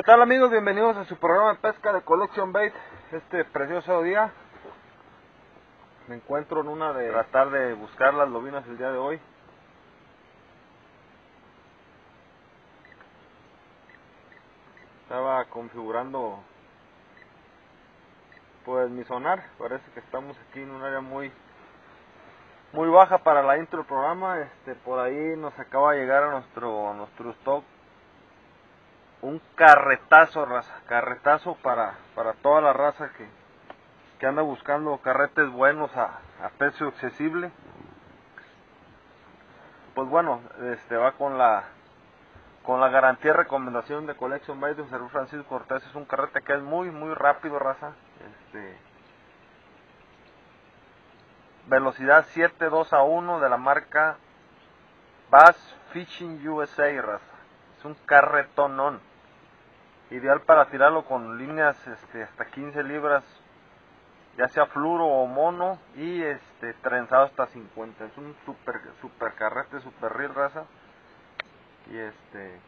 ¿Qué tal amigos? Bienvenidos a su programa de pesca de Collection Bait. Este precioso día me encuentro en una de tratar de buscar las lobinas el día de hoy. Estaba configurando pues mi sonar. Parece que estamos aquí en un área muy muy baja para la intro del programa. Este por ahí nos acaba de llegar a nuestro nuestro stock un carretazo, raza, carretazo para, para toda la raza que, que anda buscando carretes buenos a, a, precio accesible. Pues bueno, este va con la con la garantía y recomendación de Collection by José Francisco Cortés. Es un carrete que es muy, muy rápido, raza. Este, velocidad 7.2 a 1 de la marca Bass Fishing USA, raza. Es un carretonón ideal para tirarlo con líneas este, hasta 15 libras ya sea fluro o mono y este trenzado hasta 50 es un super super carrete super real raza. Y este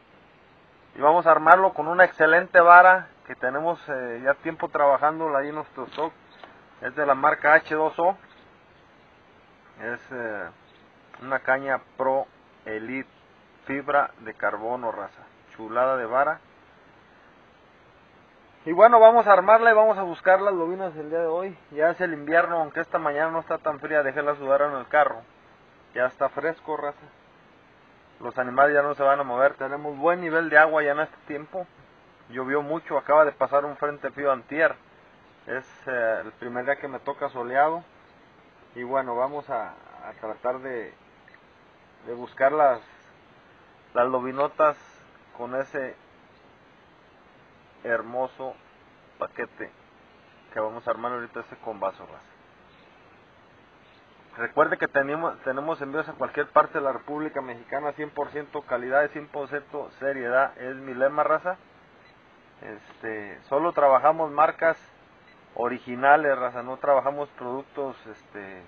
y vamos a armarlo con una excelente vara que tenemos eh, ya tiempo trabajando ahí en nuestro stock. Es de la marca H2O es eh, una caña Pro Elite fibra de carbono raza. Chulada de vara y bueno, vamos a armarla y vamos a buscar las lobinas el día de hoy. Ya es el invierno, aunque esta mañana no está tan fría, la sudar en el carro. Ya está fresco, raza. Los animales ya no se van a mover. Tenemos buen nivel de agua ya en este tiempo. Llovió mucho, acaba de pasar un frente frío antier. Es eh, el primer día que me toca soleado. Y bueno, vamos a, a tratar de, de buscar las, las lobinotas con ese hermoso paquete que vamos a armar ahorita este con vaso raza. Recuerde que tenemos, tenemos envíos a cualquier parte de la República Mexicana, 100% calidad, 100% seriedad, es mi lema raza. Este, solo trabajamos marcas originales, raza, no trabajamos productos, este,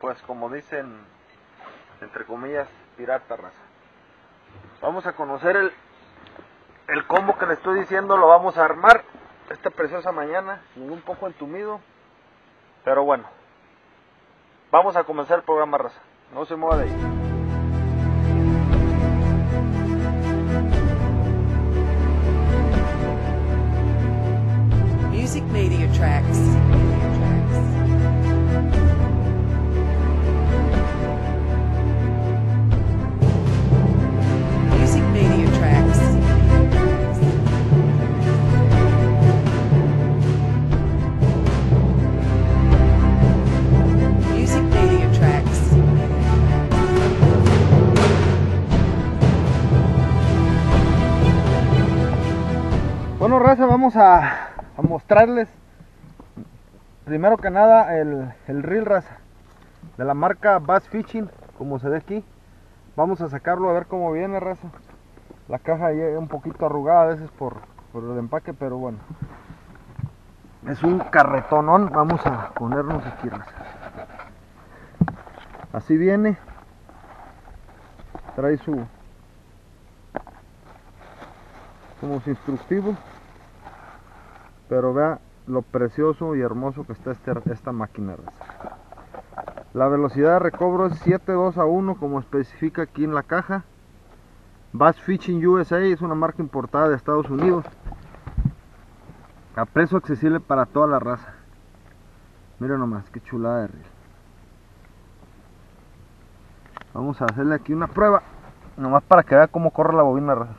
pues como dicen, entre comillas, pirata, raza. Vamos a conocer el, el combo que le estoy diciendo, lo vamos a armar esta preciosa mañana, un poco entumido, pero bueno, vamos a comenzar el programa raza, no se mueva de ahí. Music Media Tracks. Vamos a, mostrarles primero que nada el, el reel raza de la marca Bass Fishing, como se ve aquí. Vamos a sacarlo a ver cómo viene, raza. La caja ya un poquito arrugada a veces por, por el empaque, pero bueno. Es un carretonón. Vamos a ponernos aquí, raza. Así viene. Trae su como su instructivo. Pero vea lo precioso y hermoso que está este, esta máquina. La velocidad de recobro es 7.2 a 1 como especifica aquí en la caja. Bass Fishing USA es una marca importada de Estados Unidos. A precio accesible para toda la raza. Miren nomás, qué chulada de reel. Vamos a hacerle aquí una prueba. Nomás para que vea cómo corre la bobina raza.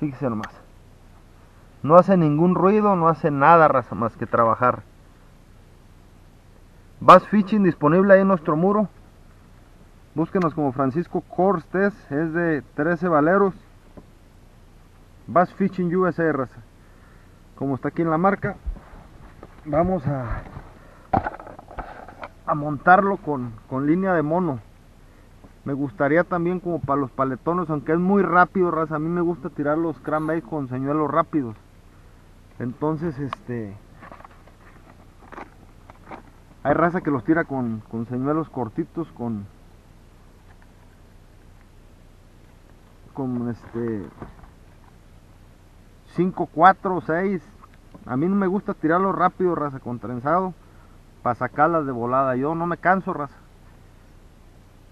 Fíjese. Nomás. No hace ningún ruido, no hace nada más que trabajar. Bass Fishing disponible ahí en nuestro muro. Búsquenos como Francisco Cortés, es de 13 valeros. Bass Fishing USA raza. Como está aquí en la marca, vamos a, a montarlo con, con línea de mono. Me gustaría también como para los paletones, aunque es muy rápido, raza. A mí me gusta tirar los cranberries con señuelos rápidos. Entonces, este... Hay raza que los tira con, con señuelos cortitos, con con este 5, 4, 6. A mí no me gusta tirarlo rápido, raza, con trenzado, para sacarlas de volada. Yo no me canso, raza.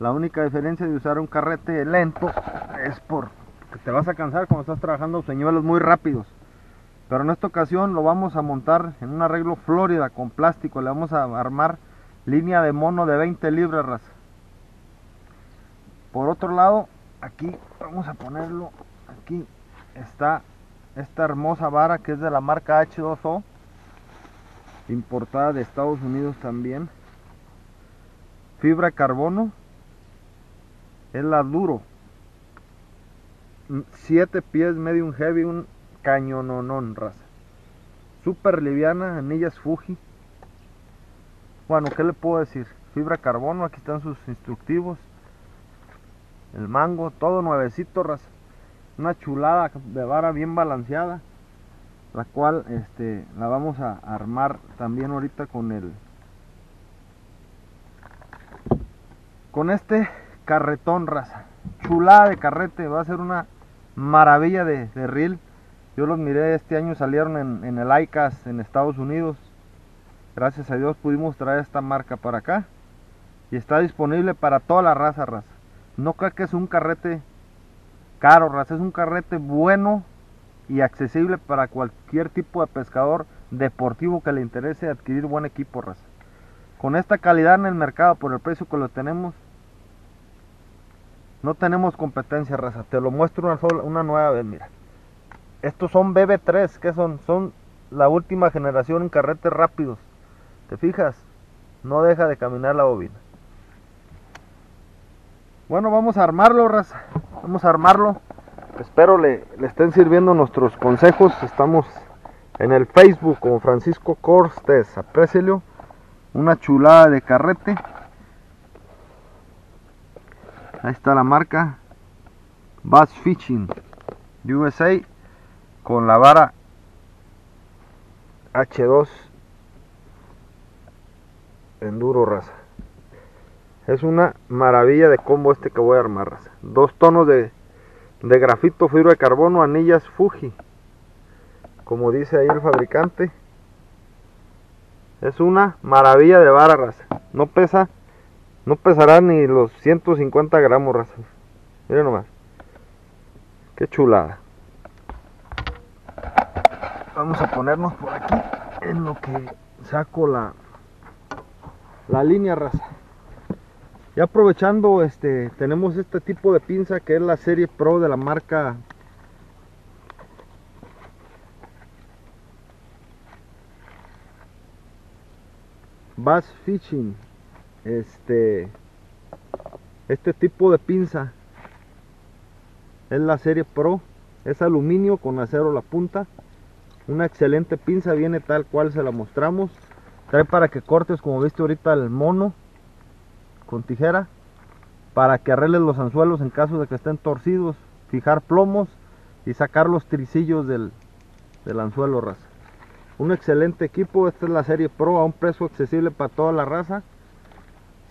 La única diferencia de usar un carrete lento es por que te vas a cansar cuando estás trabajando señuelos muy rápidos. Pero en esta ocasión lo vamos a montar en un arreglo Florida con plástico. Le vamos a armar línea de mono de 20 libras, raza. Por otro lado, aquí vamos a ponerlo. Aquí está esta hermosa vara que es de la marca H2O. Importada de Estados Unidos también. Fibra de carbono. Es la duro. 7 pies medium heavy, un cañononón, raza. Super liviana, anillas Fuji. Bueno, ¿qué le puedo decir? Fibra carbono, aquí están sus instructivos. El mango, todo nuevecito, raza. Una chulada de vara bien balanceada. La cual este, la vamos a armar también ahorita con el... Con este carretón, raza. Chulada de carrete, va a ser una maravilla de, de reel. Yo los miré este año, salieron en, el ICAS en Estados Unidos. Gracias a Dios pudimos traer esta marca para acá. Y está disponible para toda la raza, raza. No creo que es un carrete caro, raza. Es un carrete bueno y accesible para cualquier tipo de pescador deportivo que le interese adquirir buen equipo, raza. Con esta calidad en el mercado, por el precio que lo tenemos, no tenemos competencia, raza. Te lo muestro una, sola, una nueva vez, mira. Estos son BB3, que son? Son la última generación en carretes rápidos. ¿Te fijas? No deja de caminar la bobina. Bueno, vamos a armarlo, raza. Vamos a armarlo. Espero le, le estén sirviendo nuestros consejos. Estamos en el Facebook como Francisco Corstes. Aprécielo. Una chulada de carrete. Ahí está la marca. Bass Fishing USA con la vara H2 enduro raza. Es una maravilla de combo este que voy a armar raza. dos tonos de, de grafito fibra de carbono anillas Fuji. Como dice ahí el fabricante. Es una maravilla de vara raza. No pesa no pesará ni los 150 gramos raza. Miren nomás. Qué chulada. Vamos a ponernos por aquí en lo que saco la la línea raza. Y aprovechando este tenemos este tipo de pinza que es la serie pro de la marca Bass Fishing este este tipo de pinza. Es la serie pro. Es aluminio con acero la punta. Una excelente pinza viene tal cual se la mostramos. Trae para que cortes como viste ahorita el mono con tijera para que arregles los anzuelos en caso de que estén torcidos fijar plomos y sacar los tricillos del, del anzuelo raza. Un excelente equipo. Esta es la serie pro a un precio accesible para toda la raza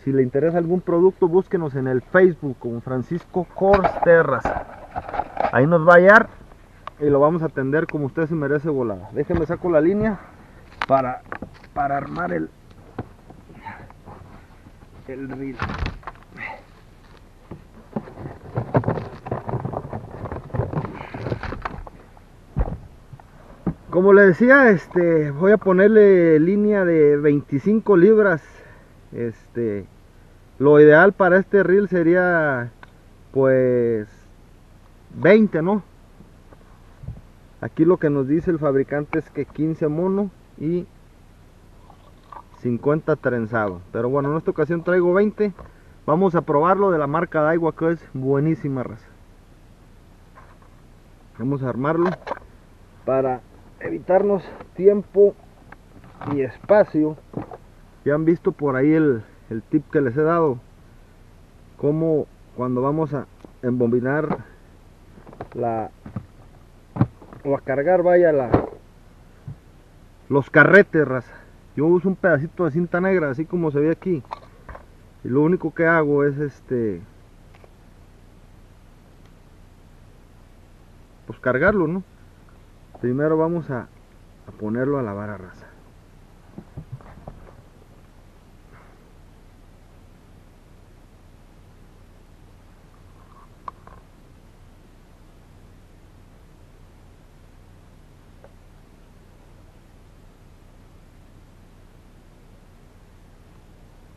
si le interesa algún producto búsquenos en el facebook como Francisco Corsterras ahí nos va a hallar y lo vamos a atender como usted se merece volada. Déjenme saco la línea para, para armar el, el reel. Como le decía, este voy a ponerle línea de 25 libras. Este lo ideal para este reel sería pues 20, ¿no? Aquí lo que nos dice el fabricante es que 15 mono y 50 trenzado. Pero bueno, en esta ocasión traigo 20. Vamos a probarlo de la marca Daiwa que es buenísima raza. Vamos a armarlo para evitarnos tiempo y espacio. Ya han visto por ahí el, el tip que les he dado. Como cuando vamos a embombinar la o a cargar vaya la los carretes raza yo uso un pedacito de cinta negra así como se ve aquí y lo único que hago es este pues cargarlo no primero vamos a, a ponerlo a lavar a raza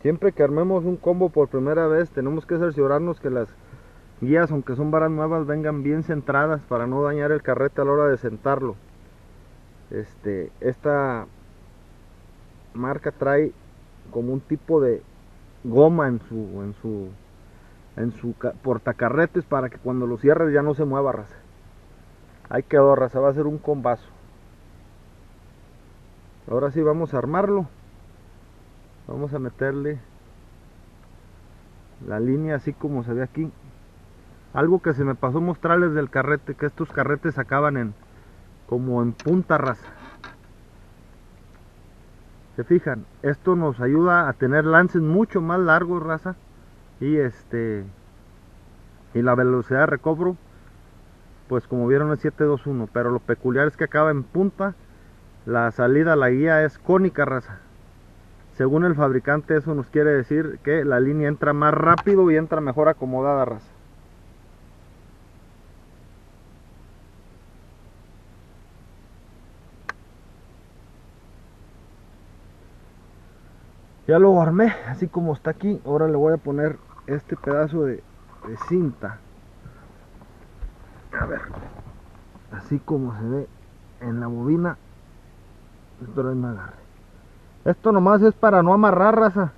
Siempre que armemos un combo por primera vez, tenemos que cerciorarnos que las guías, aunque son varas nuevas, vengan bien centradas para no dañar el carrete a la hora de sentarlo. Este, esta marca trae como un tipo de goma en su, en su, en su portacarretes para que cuando lo cierres ya no se mueva raza. Ahí quedó raza, va a ser un combazo. Ahora sí vamos a armarlo vamos a meterle la línea así como se ve aquí. Algo que se me pasó mostrarles del carrete que estos carretes acaban en como en punta raza. Se fijan esto nos ayuda a tener lances mucho más largos raza y este y la velocidad de recobro pues como vieron es 721 pero lo peculiar es que acaba en punta la salida la guía es cónica raza según el fabricante eso nos quiere decir que la línea entra más rápido y entra mejor acomodada raza. Ya lo armé, así como está aquí. Ahora le voy a poner este pedazo de, cinta. A ver, así como se ve en la bobina. Espero que me agarre. Esto nomás es para no amarrar raza.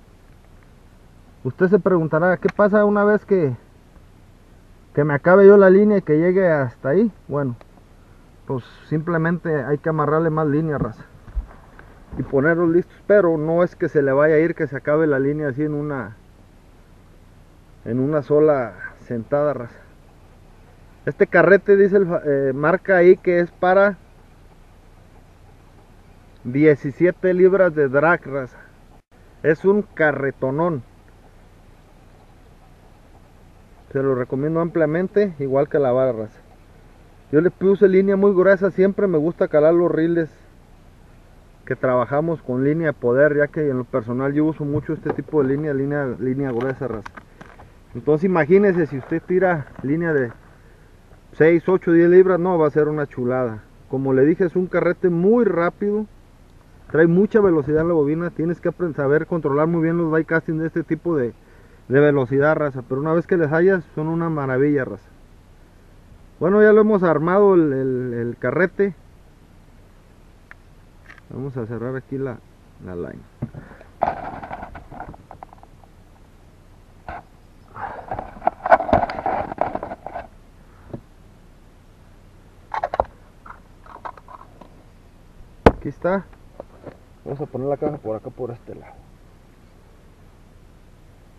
Usted se preguntará, ¿qué pasa una vez que, que me acabe yo la línea y que llegue hasta ahí? Bueno, pues simplemente hay que amarrarle más línea raza. Y ponerlos listos, pero no es que se le vaya a ir que se acabe la línea así en una en una sola sentada raza. Este carrete dice el, eh, marca ahí que es para 17 libras de drag raza. Es un carretonón. Se lo recomiendo ampliamente, igual que la barra. Yo le puse línea muy gruesa, siempre me gusta calar los riles que trabajamos con línea de poder, ya que en lo personal yo uso mucho este tipo de línea, línea, línea gruesa raza. Entonces imagínese si usted tira línea de 6, 8, 10 libras, no, va a ser una chulada. Como le dije, es un carrete muy rápido trae mucha velocidad en la bobina, tienes que saber controlar muy bien los casting de este tipo de, velocidad, raza, pero una vez que les hayas, son una maravilla, raza. Bueno, ya lo hemos armado el, el, carrete. Vamos a cerrar aquí la, la line. Aquí está. Vamos a poner la caja por acá, por este lado.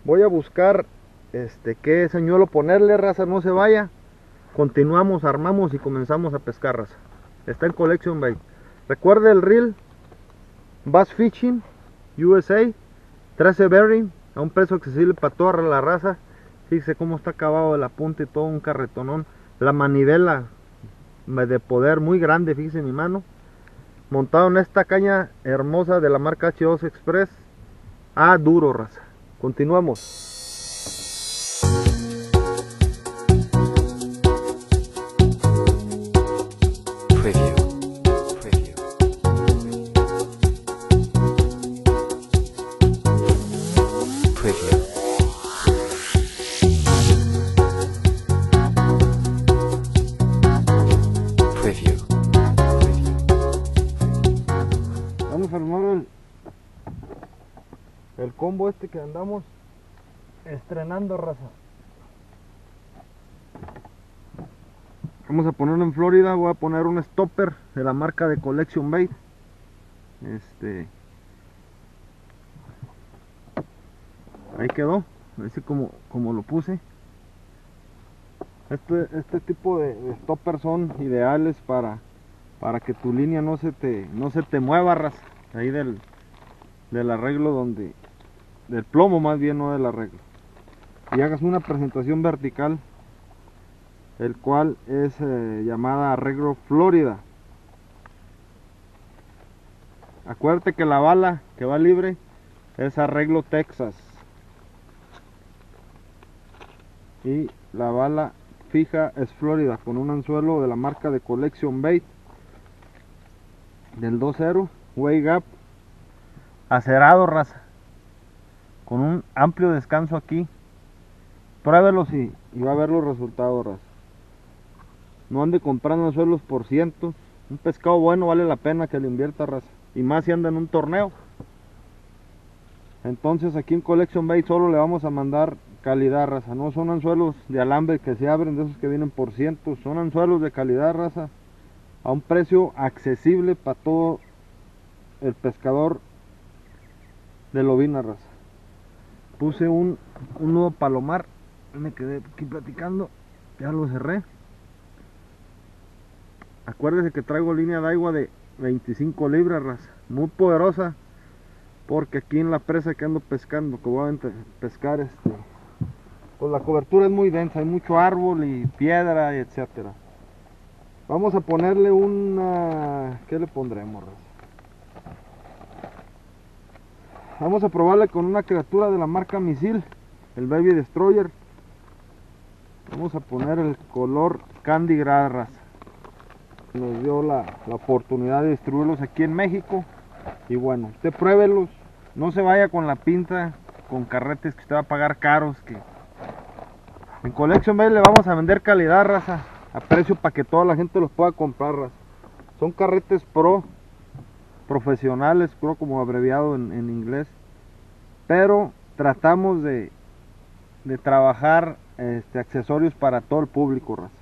Voy a buscar este qué señuelo ponerle, raza, no se vaya. Continuamos, armamos y comenzamos a pescar, raza. Está en Collection Bay. Recuerde el reel Bass Fishing USA 13 bearing a un precio accesible para toda la raza. Fíjese cómo está acabado punta y todo un carretonón. La manivela de poder muy grande, fíjese mi mano montado en esta caña hermosa de la marca H2 Express. A duro raza. Continuamos este que andamos estrenando raza. Vamos a ponerlo en Florida, voy a poner un stopper de la marca de Collection Bait. Este ahí quedó, así como, como lo puse. Este, este tipo de, de stoppers son ideales para, para que tu línea no se te, no se te mueva raza, ahí del, del arreglo donde, del plomo más bien, no del arreglo. Y hagas una presentación vertical, el cual es eh, llamada arreglo Florida. Acuérdate que la bala que va libre es arreglo Texas. Y la bala fija es Florida con un anzuelo de la marca de Collection Bait del 2.0 Way Gap acerado raza. Con un amplio descanso aquí. Pruébelos y, y va a ver los resultados raza. No ande comprando anzuelos por cientos. Un pescado bueno vale la pena que le invierta raza. Y más si anda en un torneo. Entonces aquí en Collection Bait solo le vamos a mandar calidad raza. No son anzuelos de alambre que se abren de esos que vienen por cientos. Son anzuelos de calidad raza. A un precio accesible para todo el pescador de lobina raza puse un, un nudo palomar me quedé aquí platicando ya lo cerré acuérdese que traigo línea de agua de 25 libras raza muy poderosa porque aquí en la presa que ando pescando que voy a pescar este pues la cobertura es muy densa hay mucho árbol y piedra y etcétera vamos a ponerle una ¿qué le pondremos? raza? Vamos a probarle con una criatura de la marca Misil el Baby Destroyer. Vamos a poner el color Candy Grass raza. nos dio la, la oportunidad de distribuirlos aquí en México. Y bueno, usted pruébelos. No se vaya con la pinta con carretes que usted va a pagar caros que en Collection Bay le vamos a vender calidad raza a precio para que toda la gente los pueda comprar son carretes pro profesionales creo como abreviado en, inglés pero tratamos de, de trabajar este, accesorios para todo el público raza.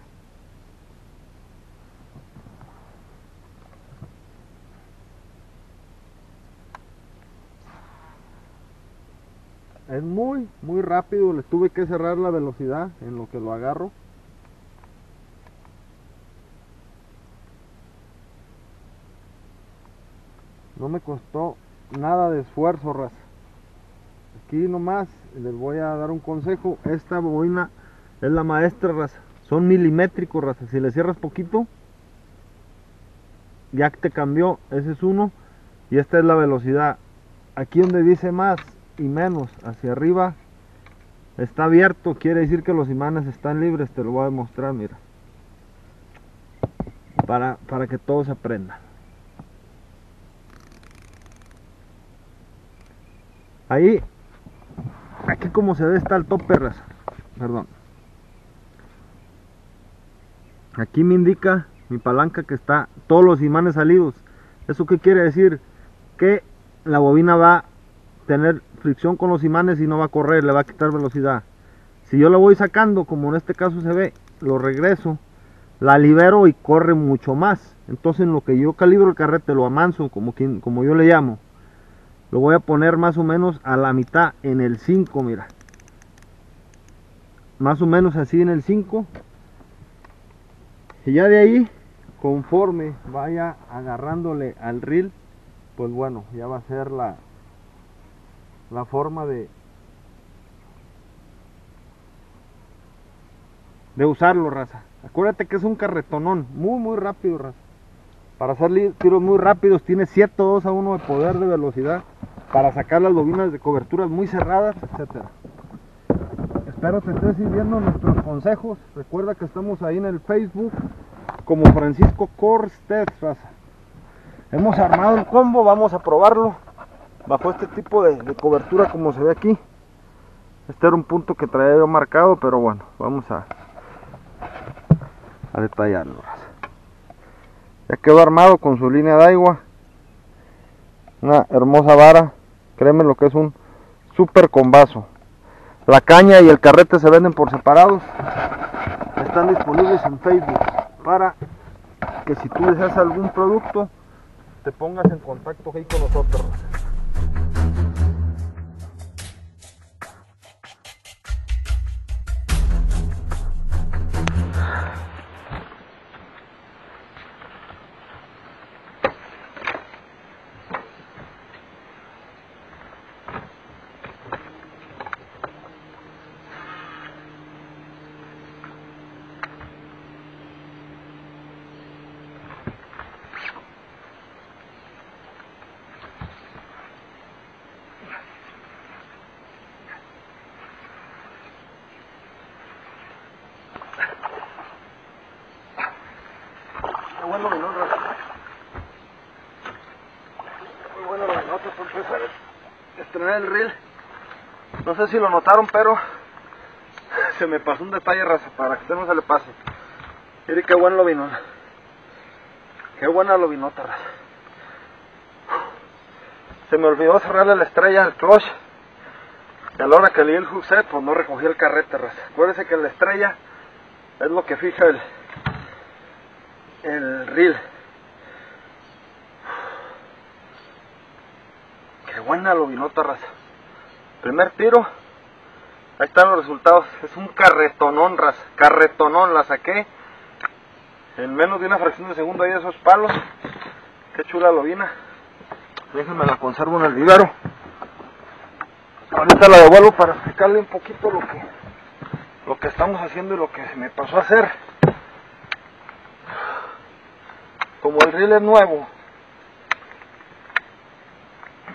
es muy muy rápido le tuve que cerrar la velocidad en lo que lo agarro no me costó nada de esfuerzo raza aquí nomás les voy a dar un consejo. Esta bobina es la maestra raza son milimétricos raza si le cierras poquito ya te cambió. Ese es uno. Y esta es la velocidad. Aquí donde dice más y menos hacia arriba está abierto. Quiere decir que los imanes están libres. Te lo voy a demostrar mira. Para, para que todos aprendan ahí aquí como se ve está el tope raza perdón aquí me indica mi palanca que está todos los imanes salidos eso qué quiere decir que la bobina va a tener fricción con los imanes y no va a correr, le va a quitar velocidad. Si yo la voy sacando, como en este caso se ve, lo regreso, la libero y corre mucho más. Entonces en lo que yo calibro el carrete, lo amanso, como, quien, como yo le llamo, lo voy a poner más o menos a la mitad en el 5, mira. Más o menos así en el 5. Y ya de ahí, conforme vaya agarrándole al reel, pues bueno, ya va a ser la, la forma de de usarlo raza acuérdate que es un carretonón muy muy rápido raza para hacer tiros muy rápidos tiene 7 2 a 1 de poder de velocidad para sacar las bobinas de coberturas muy cerradas etcétera. Espero te estés sirviendo nuestros consejos. Recuerda que estamos ahí en el facebook como Francisco Corsted raza. Hemos armado el combo vamos a probarlo bajo este tipo de, de, cobertura como se ve aquí. Este era un punto que traía yo marcado pero bueno vamos a a detallarlo ya quedó armado con su línea de agua. Una hermosa vara créeme lo que es un super combazo. La caña y el carrete se venden por separados. Están disponibles en facebook para que si tú deseas algún producto te pongas en contacto ahí con nosotros el reel. No sé si lo notaron, pero se me pasó un detalle, raza, para que usted no se le pase. Mire qué buen lobinón. Qué buena lobinota, raza. Se me olvidó cerrarle la estrella al clutch. Y a la hora que leí el hook set, pues no recogí el carrete, raza. Acuérdese que la estrella es lo que fija el, el reel. Qué buena lobinota, raza. Primer tiro. Ahí están los resultados. Es un carretonón, raza. Carretonón. La saqué en menos de una fracción de segundo ahí esos palos. Qué chula lobina. Déjenme la conservo en el vivero. Ahorita la devuelvo para explicarle un poquito lo que lo que estamos haciendo y lo que se me pasó a hacer. Como el reel es nuevo,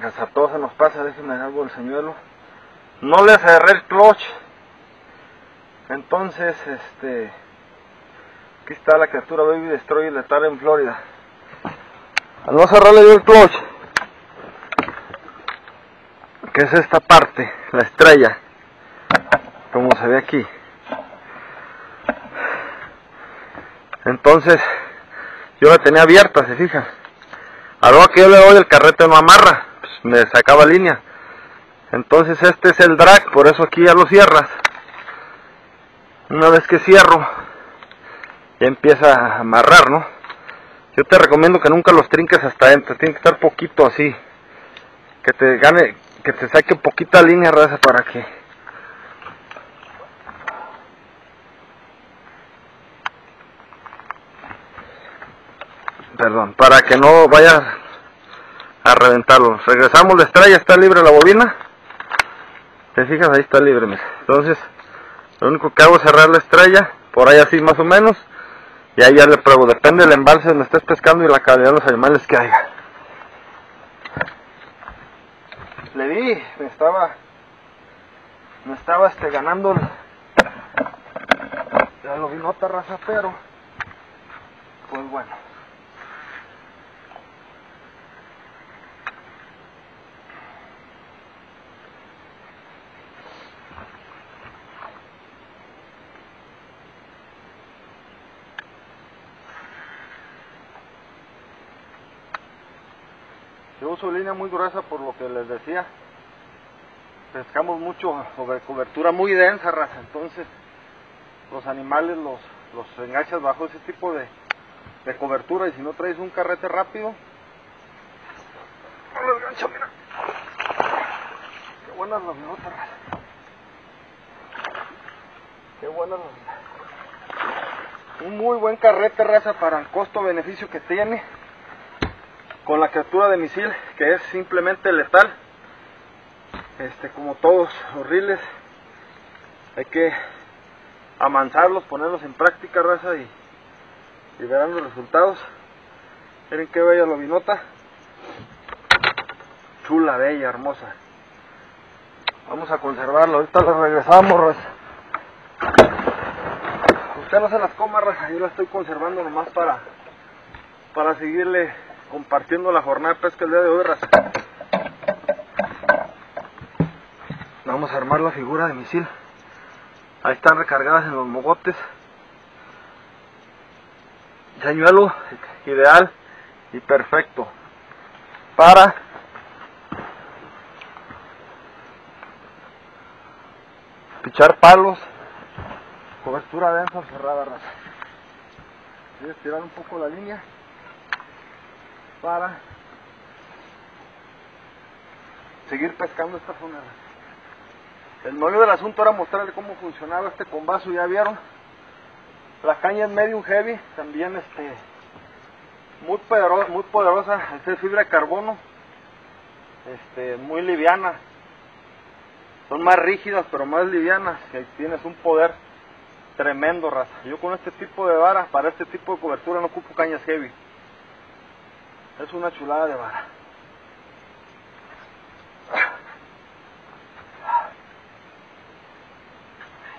a todos se nos pasa, déjenme algo el señuelo. No le cerré el clutch. Entonces, este. Aquí está la criatura Baby Destroy letal en Florida. Al no cerrarle yo el clutch, que es esta parte, la estrella, como se ve aquí. Entonces, yo la tenía abierta, se fijan. A que yo le doy el carrete no amarra, me sacaba línea. Entonces este es el drag, por eso aquí ya lo cierras. Una vez que cierro, ya empieza a amarrar, ¿no? Yo te recomiendo que nunca los trinques hasta adentro, tiene que estar poquito así. Que te gane, que te saque poquita línea raza para que perdón, para que no vaya a reventarlo. Regresamos la estrella, está libre la bobina. Te fijas, ahí está libre. Entonces, lo único que hago es cerrar la estrella, por ahí así más o menos, y ahí ya le pruebo. Depende del embalse donde estés pescando y la calidad de los animales que haya. Le di, me estaba, me estaba este, ganando la lobinota raza, pero, pues bueno. Yo uso línea muy gruesa por lo que les decía. Pescamos mucho sobre cobertura muy densa, raza. Entonces, los animales los, los enganchas bajo ese tipo de, de cobertura. Y si no traes un carrete rápido, no lo engancha, mira. Qué buenas las notas. Qué buenas las Un muy buen carrete, raza, para el costo-beneficio que tiene con la captura de misil que es simplemente letal este como todos los riles hay que amansarlos ponerlos en práctica raza y, y verán los resultados. Miren qué bella lobinota. Chula bella hermosa. Vamos a conservarlo ahorita la regresamos usted no se las coma raza yo la estoy conservando nomás para para seguirle compartiendo la jornada de pesca el día de hoy, raza. Vamos a armar la figura de misil. Ahí están recargadas en los mogotes. Señuelo ideal y perfecto para pichar palos, cobertura densa cerrada, raza. Voy a estirar un poco la línea para seguir pescando esta zona. El meollo del asunto era mostrarle cómo funcionaba este combazo, ya vieron. La caña es medium heavy, también este muy poderosa, muy poderosa, fibra de carbono, este, muy liviana. Son más rígidas pero más livianas, que tienes un poder tremendo, raza. Yo con este tipo de vara, para este tipo de cobertura no ocupo cañas heavy. Es una chulada de vara.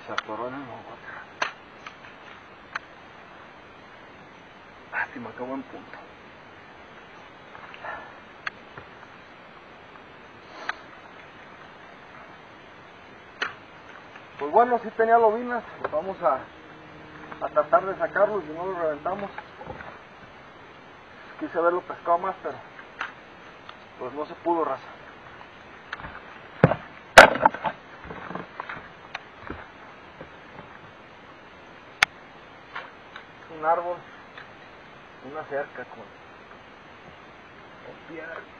Se atoró en el mogote. Lástima, qué buen punto. Pues bueno, si sí tenía lobinas, vamos a, a tratar de sacarlos y no los reventamos. Quise haberlo pescado más, pero pues no se pudo, raza. Un árbol, una cerca con, con piedra.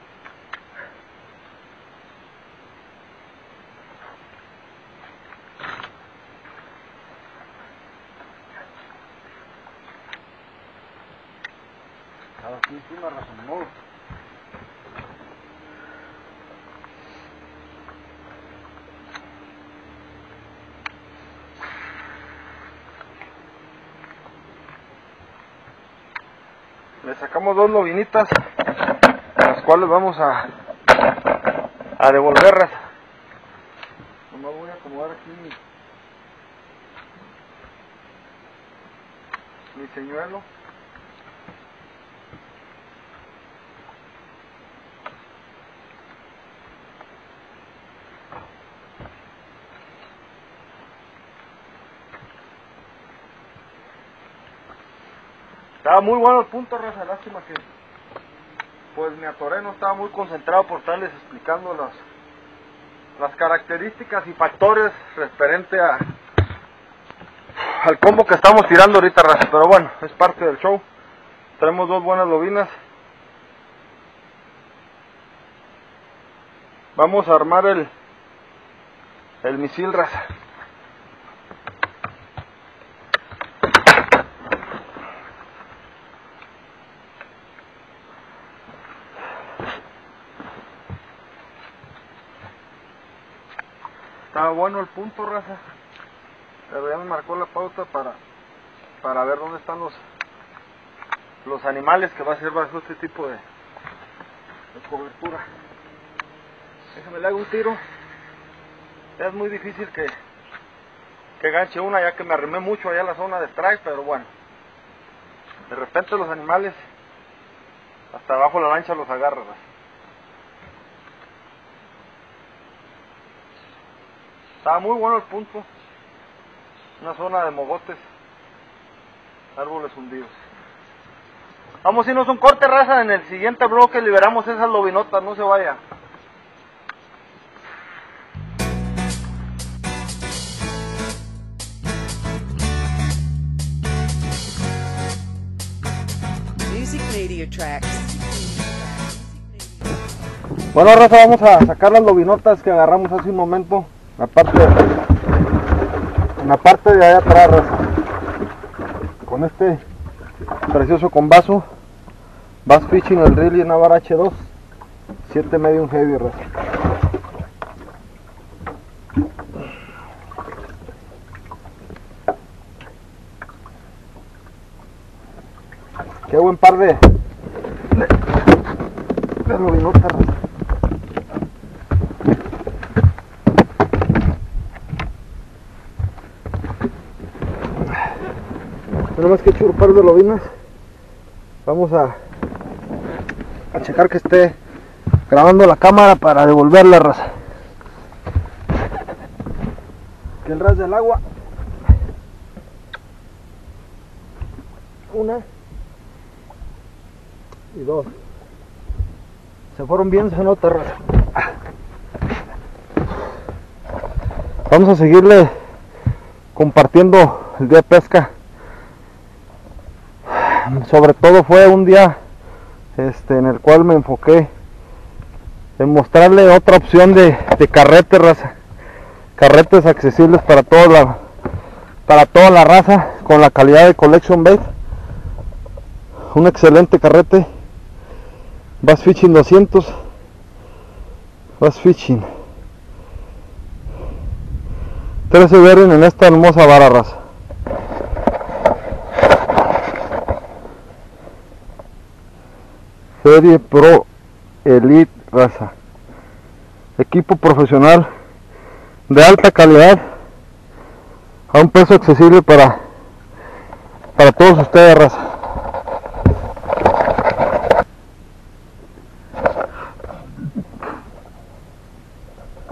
Le sacamos dos lobinitas, las cuales vamos a, a devolverlas. Nomás voy a acomodar aquí mi señuelo. Estaba muy bueno el punto, Raza, lástima que pues me atoré, no estaba muy concentrado por estarles explicando las, las características y factores referente a al combo que estamos tirando ahorita, Raza, pero bueno, es parte del show. Tenemos dos buenas lobinas. Vamos a armar el el misil, Raza. Estaba bueno el punto, raza. Pero ya me marcó la pauta para, para ver dónde están los, los animales que va a ser bajo este tipo de, cobertura. Déjame le hago un tiro. Es muy difícil que, que ganche una ya que me arrimé mucho allá a la zona de strike, pero bueno. De repente los animales hasta abajo la lancha los agarra. Estaba muy bueno el punto. Una zona de mogotes. Árboles hundidos. Vamos a irnos un corte, raza. En el siguiente bloque liberamos esas lobinotas. No se vaya. Music Media Tracks. Bueno, raza, vamos a sacar las lobinotas que agarramos hace un momento. La parte, en la parte de allá atrás, raza. Con este precioso combazo. Bass Fishing el Riley Navarra H2. 7 medium heavy, raza. Qué buen par de, de, de Nada más que echar un par de lobinas. Vamos a, a checar que esté grabando la cámara para devolverla, raza. Que el ras del agua. Una y dos. Se fueron bien, se nota, raza. Vamos a seguirle compartiendo el día de pesca sobre todo fue un día este, en el cual me enfoqué en mostrarle otra opción de, de carretes accesibles para toda la para toda la raza con la calidad de collection bait. Un excelente carrete. Bass Fishing 200 Bass Fishing. 13 Beren en esta hermosa vara raza Serie Pro Elite Raza. Equipo profesional de alta calidad a un precio accesible para para todos ustedes, raza.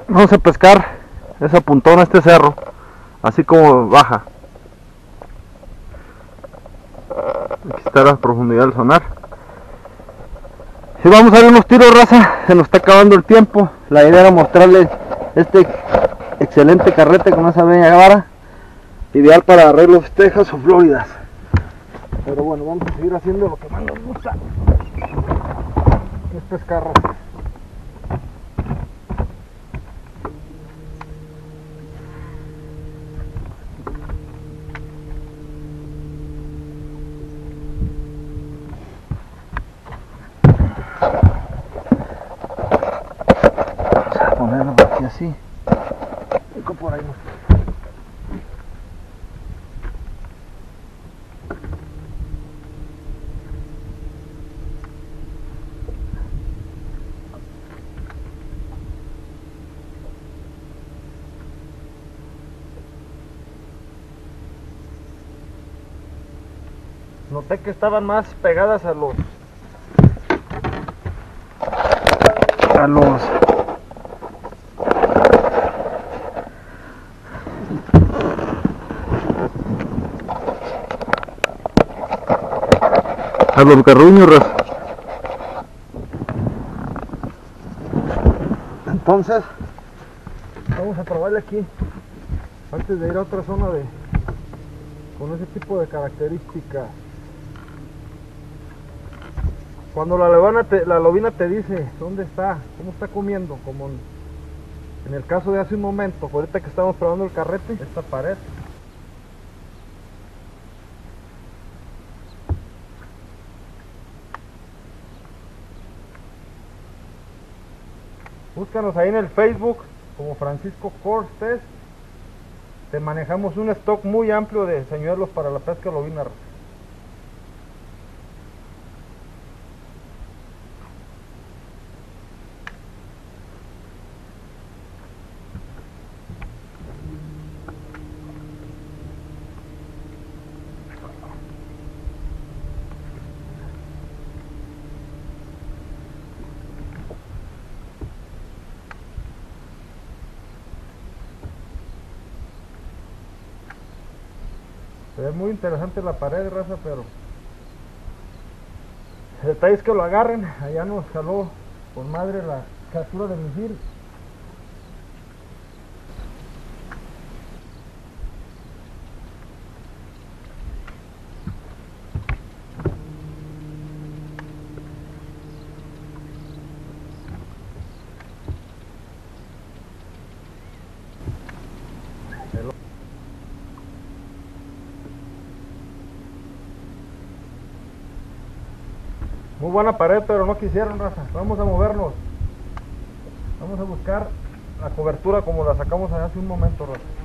Vamos a pescar esa puntona este cerro así como baja. Aquí está la profundidad del sonar. Si vamos a dar unos tiros, raza, se nos está acabando el tiempo. La idea era mostrarles este excelente carrete con esa bella vara. Ideal para arreglos Texas o Floridas. Pero bueno, vamos a seguir haciendo lo que más nos gusta. Que es pescar. Vamos a ponerlo aquí así. Por ahí no. Noté que estaban más pegadas a los a los a los garruños raza. entonces vamos a probarle aquí antes de ir a otra zona de con ese tipo de características cuando la lobina te, la lobina te dice dónde está, cómo está comiendo, como en, el caso de hace un momento, ahorita que estamos probando el carrete, esta pared. Búscanos ahí en el Facebook como Francisco Cortes. Te manejamos un stock muy amplio de señuelos para la pesca lobina. Se ve muy interesante la pared, raza, pero el detalle es que lo agarren. Allá nos jaló con madre la captura de misil. Muy buena pared, pero no quisieron, raza. Vamos a movernos. Vamos a buscar la cobertura como la sacamos hace un momento, raza.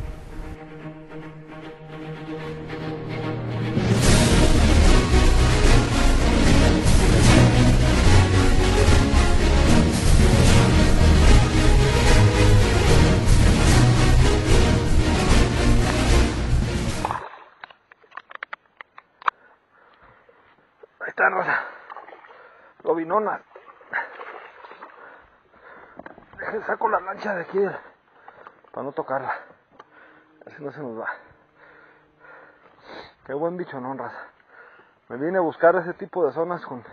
Saco la lancha de aquí para no tocarla. Así no se nos va. Qué buen bicho, no, raza. Me vine a buscar ese tipo de zonas con.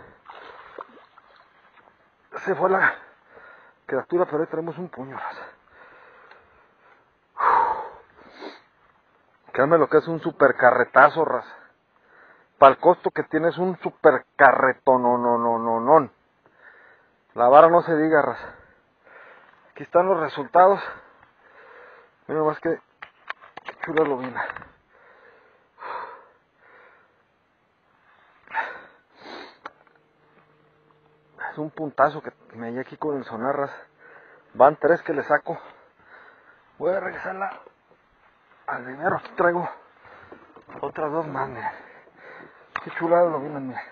Se fue la criatura, pero hoy tenemos un puño, raza. Créanme lo que es un super carretazo, raza. Para el costo que tienes un super carretón, no, no, no, no, no. La vara no se diga, raza. Aquí están los resultados. Mira más que, que chula lobina. Es un puntazo que me hallé aquí con el sonar, raza. Van tres que le saco. Voy a regresarla al dinero. Aquí traigo otras dos más. Qué chulada lo vienen, mira.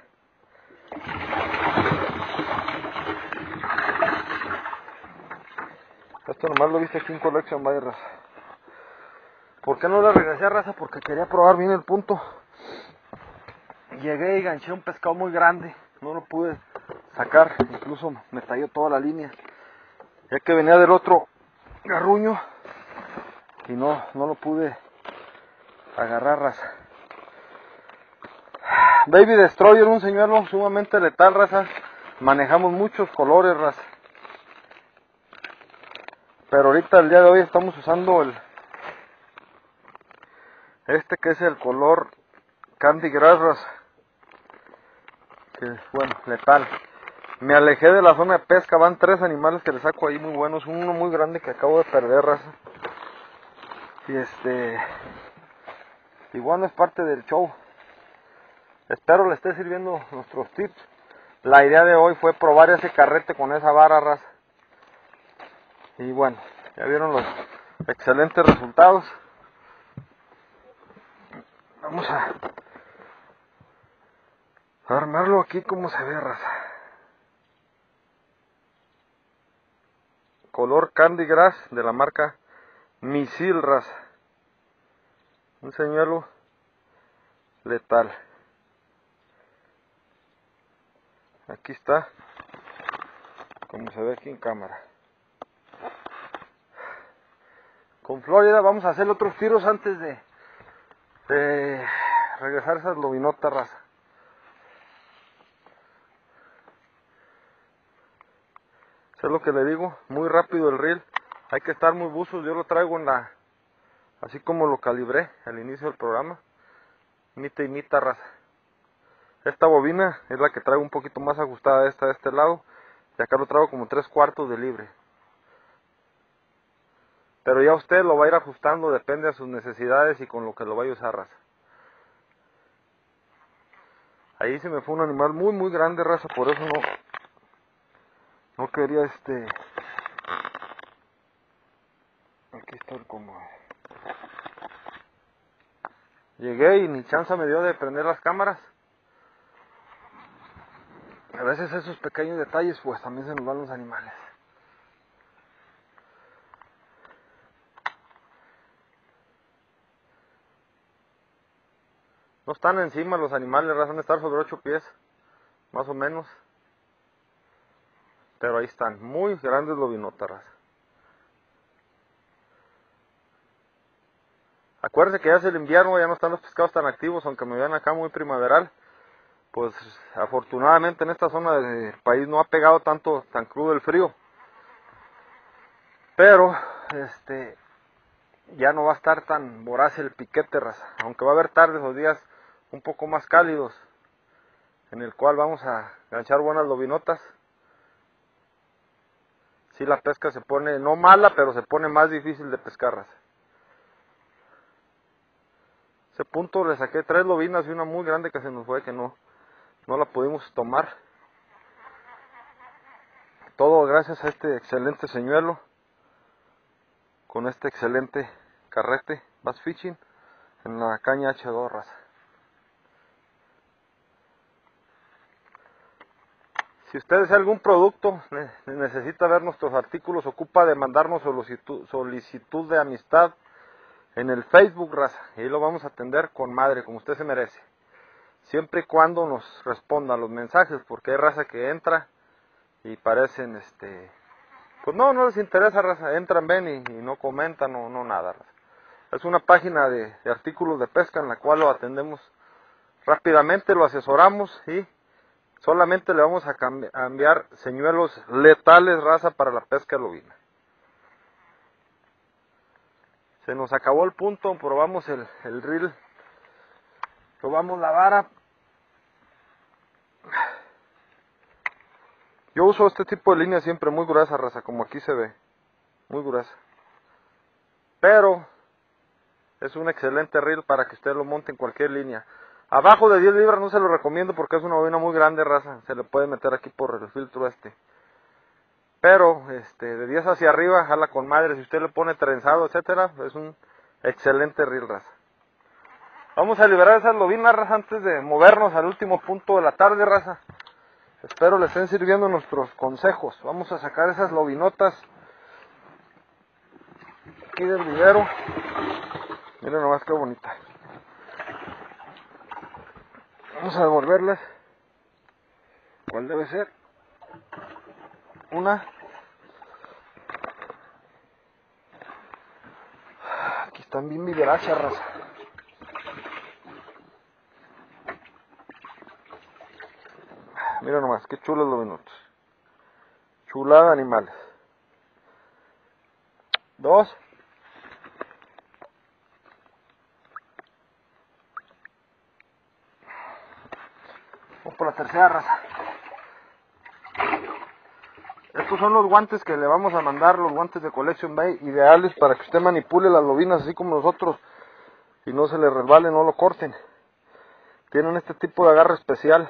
Esto nomás lo viste aquí en Collection by raza. ¿Por qué no la regresé a raza? Porque quería probar bien el punto. Llegué y ganché un pescado muy grande. No lo pude sacar. Incluso me talló toda la línea. Ya que venía del otro garruño. Y no, no lo pude agarrar raza. Baby Destroyer, un señuelo sumamente letal, raza. Manejamos muchos colores, raza. Pero ahorita, el día de hoy, estamos usando el este que es el color Candy Grass, raza. Que, bueno, letal. Me alejé de la zona de pesca, van tres animales que le saco ahí muy buenos, uno muy grande que acabo de perder, raza. Y este, y bueno, es parte del show. Espero le esté sirviendo nuestros tips. La idea de hoy fue probar ese carrete con esa vara, raza. Y bueno, ya vieron los excelentes resultados. Vamos a armarlo aquí como se ve, raza. color Candy Grass de la marca Misil Raza. Un señuelo letal. Aquí está, como se ve aquí en cámara. Con Florida vamos a hacer otros tiros antes de, regresar a esas lobinotas raza. es lo que le digo, muy rápido el reel. Hay que estar muy buzos, yo lo traigo en la, así como lo calibré al inicio del programa. Mita y mita raza. Esta bobina es la que traigo un poquito más ajustada esta de este lado. Y acá lo traigo como tres cuartos de libre. Pero ya usted lo va a ir ajustando, depende de sus necesidades y con lo que lo vaya a usar, raza. Ahí se me fue un animal muy muy grande, raza, por eso no, no quería este aquí está el combo llegué y ni chance me dio de prender las cámaras a veces esos pequeños detalles pues también se nos van los animales no están encima los animales van a estar sobre ocho pies más o menos pero ahí están, muy grandes lobinotas. Acuérdense que ya es el invierno, ya no están los pescados tan activos, aunque me vean acá muy primaveral. Pues afortunadamente en esta zona del país no ha pegado tanto, tan crudo el frío. Pero, este, ya no va a estar tan voraz el piquete, raza. Aunque va a haber tardes o días un poco más cálidos, en el cual vamos a ganchar buenas lobinotas si la pesca se pone, no mala, pero se pone más difícil de pescarlas. Ese punto le saqué tres lobinas y una muy grande que se nos fue que no, no la pudimos tomar. Todo gracias a este excelente señuelo, con este excelente carrete bass fishing en la caña H2 raza. Si usted desea algún producto, necesita ver nuestros artículos, ocupa de mandarnos solicitud, de amistad en el Facebook, raza. Y ahí lo vamos a atender con madre, como usted se merece. Siempre y cuando nos respondan los mensajes, porque hay raza que entra y parecen, este, pues no, no les interesa, raza. Entran, ven y, no comentan, no, no nada. Es una página de artículos de pesca en la cual lo atendemos rápidamente, lo asesoramos y Solamente le vamos a cambiar señuelos letales raza para la pesca lobina. Se nos acabó el punto, probamos el, el reel, probamos la vara. Yo uso este tipo de línea siempre muy gruesa, raza, como aquí se ve. Muy gruesa. Pero es un excelente reel para que usted lo monte en cualquier línea. Abajo de 10 libras no se lo recomiendo porque es una bobina muy grande, raza. Se le puede meter aquí por el filtro este. Pero este, de 10 hacia arriba, jala con madre. Si usted le pone trenzado, etcétera, es un excelente reel, raza. Vamos a liberar esas lobinas, raza, antes de movernos al último punto de la tarde, raza. Espero les estén sirviendo nuestros consejos. Vamos a sacar esas lobinotas aquí del vivero. Miren nomás qué bonita. Vamos a devolverlas. ¿Cuál debe ser? Una. Aquí están bien viverachas, raza. Mira nomás, qué chulos los minutos. Chulada animales. Dos. Vamos por la tercera raza. Estos son los guantes que le vamos a mandar, los guantes de Collection Bay, ideales para que usted manipule las lobinas así como nosotros y no se le resbale, no lo corten. Tienen este tipo de agarre especial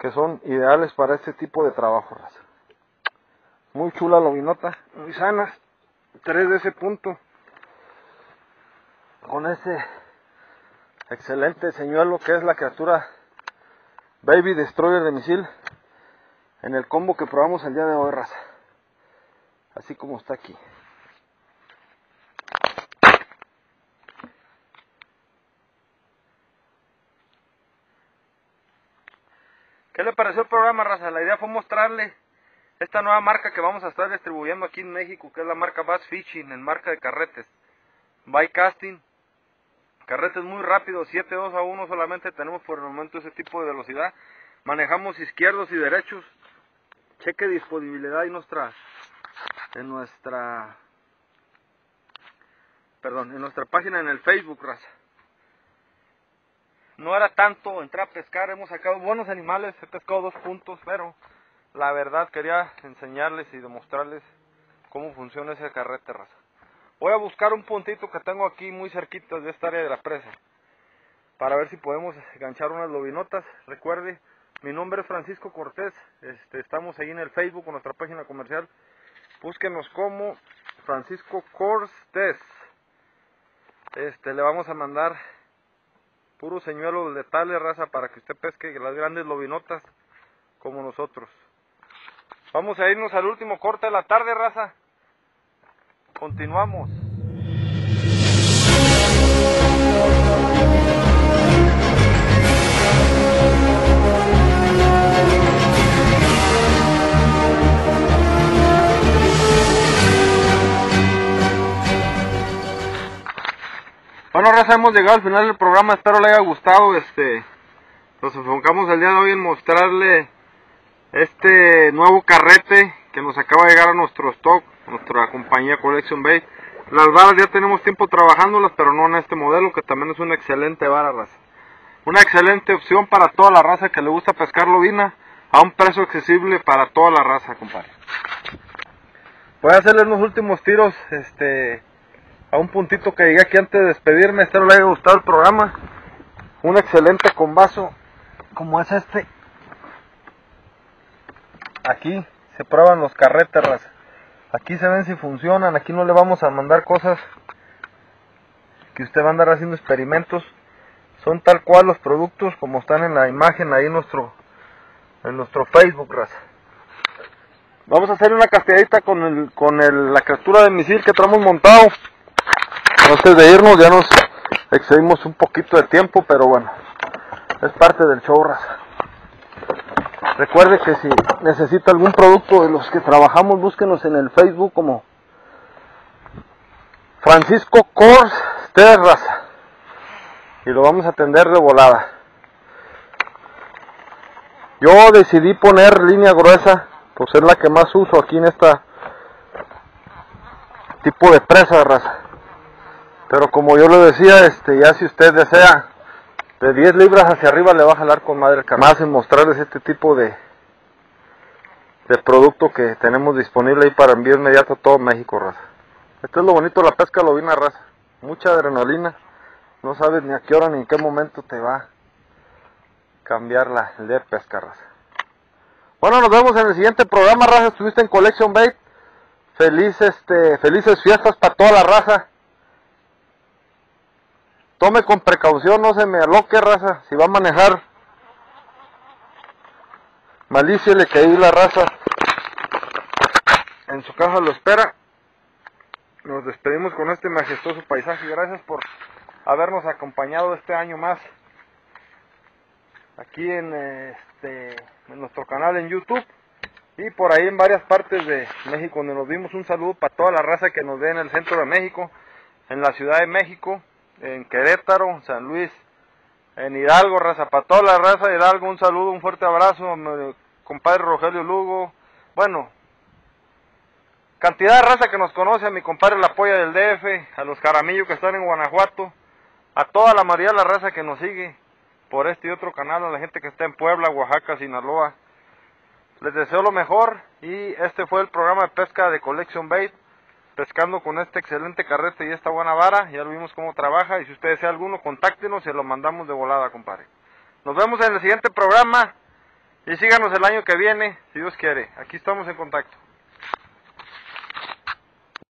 que son ideales para este tipo de trabajo, raza. Muy chula lobinota, muy sanas, tres de ese punto, con ese excelente señuelo que es la criatura Baby Destroyer de misil en el combo que probamos el día de hoy, raza. Así como está aquí. ¿Qué le pareció el programa, raza? La idea fue mostrarle esta nueva marca que vamos a estar distribuyendo aquí en México, que es la marca Bass Fishing, en marca de carretes. By Casting. Carretes muy rápidos, 7, 2 a 1 solamente tenemos por el momento ese tipo de velocidad. Manejamos izquierdos y derechos. Cheque disponibilidad en nuestra en nuestra perdón, en nuestra página en el Facebook, raza. No era tanto entrar a pescar, hemos sacado buenos animales, he pescado dos puntos, pero la verdad quería enseñarles y demostrarles cómo funciona ese carrete, raza. Voy a buscar un puntito que tengo aquí muy cerquita de esta área de la presa para ver si podemos enganchar unas lobinotas. Recuerde, mi nombre es Francisco Cortés, este, estamos ahí en el Facebook con nuestra página comercial. Búsquenos como Francisco Cortés. Este, le vamos a mandar puro señuelo de tal raza para que usted pesque las grandes lobinotas como nosotros. Vamos a irnos al último corte de la tarde, raza. Continuamos. Bueno, raza, hemos llegado al final del programa, espero le haya gustado, este, nos enfocamos el día de hoy en mostrarle este nuevo carrete que nos acaba de llegar a nuestro stock, nuestra compañía Collection Bay. Las varas ya tenemos tiempo trabajándolas, pero no en este modelo, que también es una excelente vara, raza. Una excelente opción para toda la raza que le gusta pescar lobina, a un precio accesible para toda la raza, compadre. Voy a hacerle unos últimos tiros, este, a un puntito que llegué aquí antes de despedirme. Espero le haya gustado el programa. Un excelente combazo, como es este. Aquí se prueban los carretes, raza. Aquí se ven si funcionan. Aquí no le vamos a mandar cosas que usted va a andar haciendo experimentos. Son tal cual los productos como están en la imagen ahí en nuestro, en nuestro Facebook. Vamos a hacer una castilladita con, el, con el, la captura de misil que traemos montado. Antes de irnos ya nos excedimos un poquito de tiempo, pero bueno, es parte del show, raza. Recuerde que si necesita algún producto de los que trabajamos, búsquenos en el Facebook como Francisco Cors Raza. Y lo vamos a atender de volada. Yo decidí poner línea gruesa, pues es la que más uso aquí en esta tipo de presa, raza. Pero como yo le decía, este, ya si usted desea de 10 libras hacia arriba le va a jalar con madre el Más en mostrarles este tipo de, de producto que tenemos disponible ahí para envío inmediato a todo México, raza. Esto es lo bonito de la pesca lobina, raza. Mucha adrenalina. No sabes ni a qué hora ni en qué momento te va a cambiar la de pesca, raza. Bueno, nos vemos en el siguiente programa, raza. Estuviste en Collection Bait. Feliz, este, felices fiestas para toda la raza. Tome con precaución, no se me aloque, raza. Si va a manejar, malíciele que ahí la raza en su casa lo espera. Nos despedimos con este majestuoso paisaje. Gracias por habernos acompañado este año más aquí en, este, en nuestro canal en YouTube y por ahí en varias partes de México donde nos vimos. Un saludo para toda la raza que nos ve en el centro de México, en la Ciudad de México en Querétaro, San Luis, en Hidalgo, raza, para toda la raza de Hidalgo, un saludo, un fuerte abrazo, mi compadre Rogelio Lugo, bueno, cantidad de raza que nos conoce, a mi compadre La Polla del DF, a los Caramillos que están en Guanajuato, a toda la mayoría de la raza que nos sigue por este y otro canal, a la gente que está en Puebla, Oaxaca, Sinaloa. Les deseo lo mejor y este fue el programa de pesca de Collection Bait, pescando con este excelente carrete y esta buena vara, ya lo vimos cómo trabaja y si usted desea alguno, contáctenos y lo mandamos de volada, compadre. Nos vemos en el siguiente programa y síganos el año que viene, si Dios quiere. Aquí estamos en contacto.